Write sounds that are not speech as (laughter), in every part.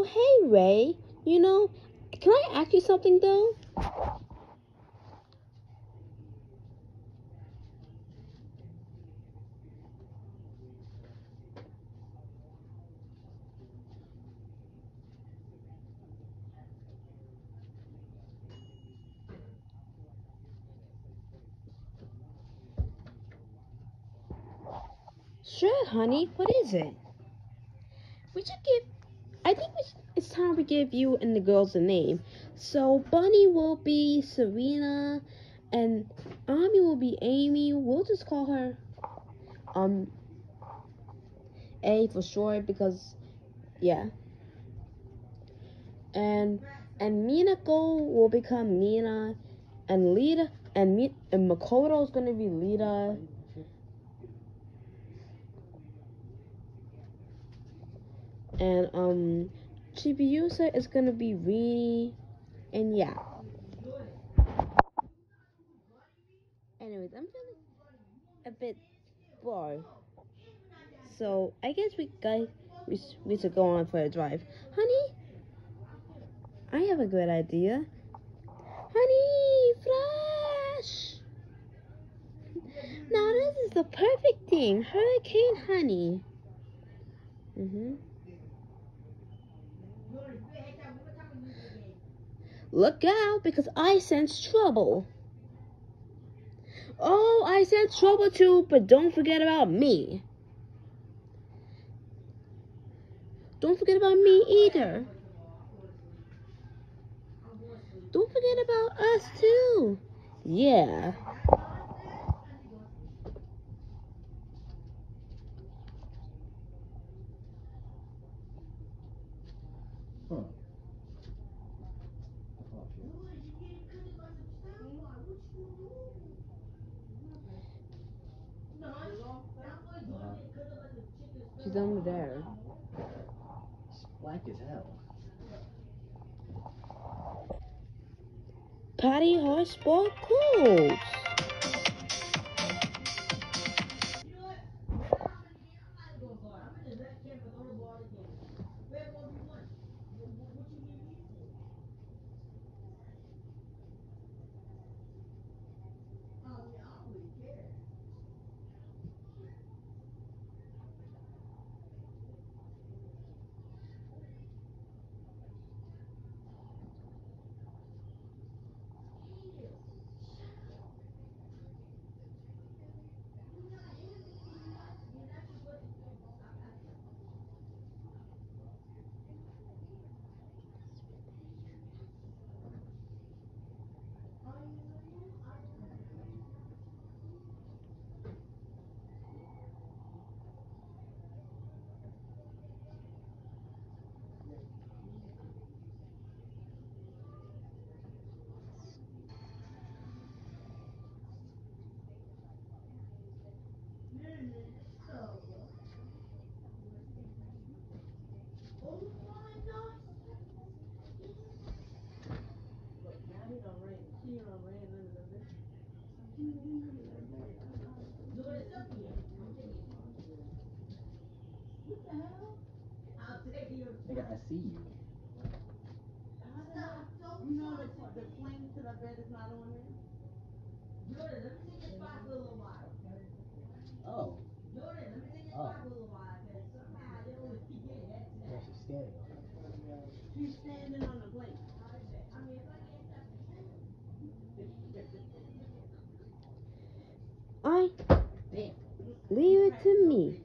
Oh, hey, Ray. You know, can I ask you something though? Sure, honey. What is it? We should give. I think we should, it's time we give you and the girls a name. So Bunny will be Serena, and Ami will be Amy. We'll just call her um A for short because yeah. And and Minako will become Mina, and Lita and Mi- and Makoto is gonna be Lita. And um Chibiusa is gonna be Rini and yeah. Anyways, I'm feeling a bit bored. So I guess we guys we, we should go on for a drive. Honey, I have a good idea. Honey, Flash! Now this is the perfect thing. Hurricane honey. Mm-hmm. Look out because I sense trouble. Oh, I sense trouble too, but don't forget about me. Don't forget about me either. Don't forget about us too. Yeah. She's over there. It's black as hell. Patty Horse Sport Clothes. Nigga, I see you. You know the, the plane to the bed is not on there? Oh. Oh. Yeah, she's standing on it. She's standing on the plane. I leave it to me.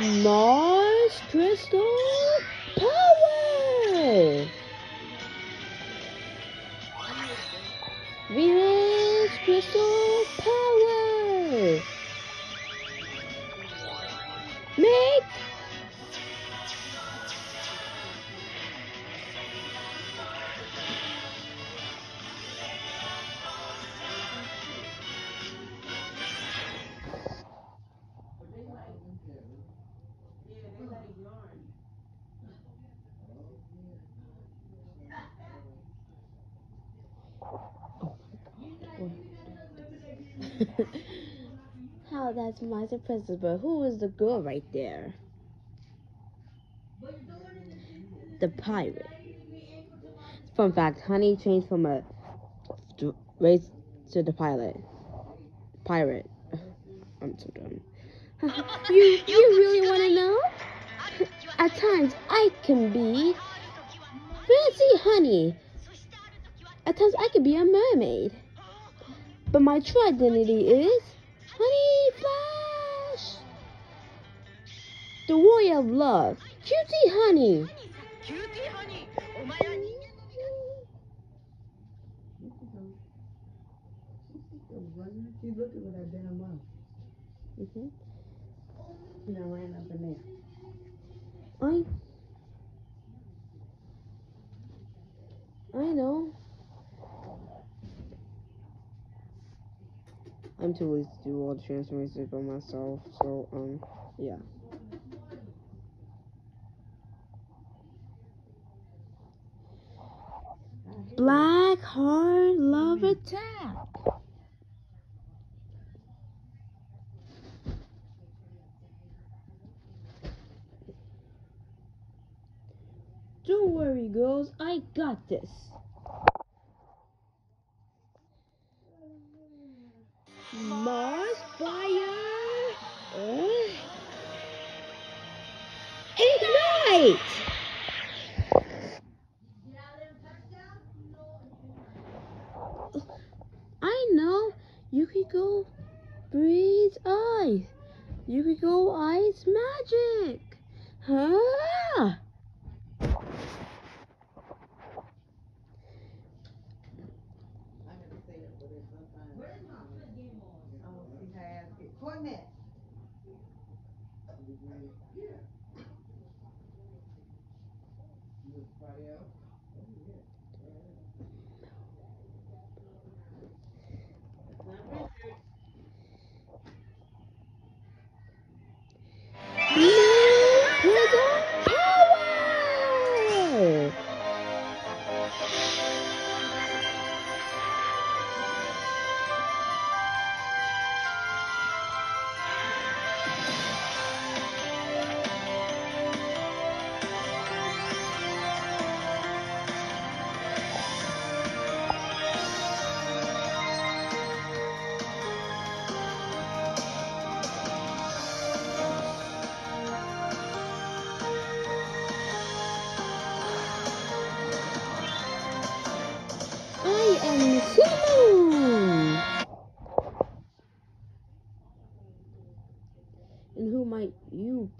Mars Crystal Power! Venus Crystal Power! Make Yeah. (laughs) How that's my surprise, but who is the girl right there? The pirate. Fun fact: Honey changed from a race to the pilot. Pirate. I'm so dumb. (laughs) you you really want to know? (laughs) At times I can be fancy honey. At times I can be a mermaid. But my true identity is Honey Flash. The warrior of love. Cutie honey. キ you know, ran up in there. I I know. I'm too lazy to do all the transformations by myself, so um yeah. Black Heart Love mm-hmm. Attack. Worry. I got this. Mars fire. Earth. Ignite. I know. You could go breathe ice. You could go ice magic. Huh? I gotta say it for this sometime. I wanna see her ass get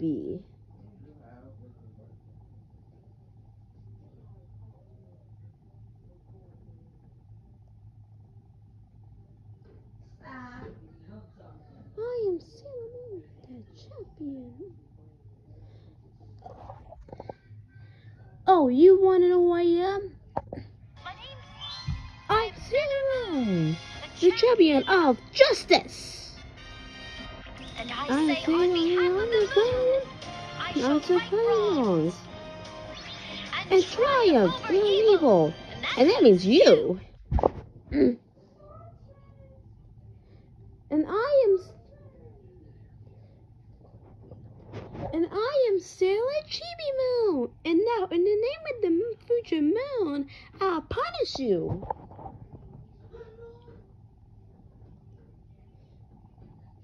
be? I am Sailor Moon, the champion. Oh, you want to know who I am? My name's I'm Sailor Moon, the champion of justice. And I I'm say on behalf of the moon, I shall fight wrong wrongs and, and triumph over evil. evil. And And that means you. Mm. And I am. And I am Sailor Chibi Moon. And now, in the name of the future moon, I'll punish you.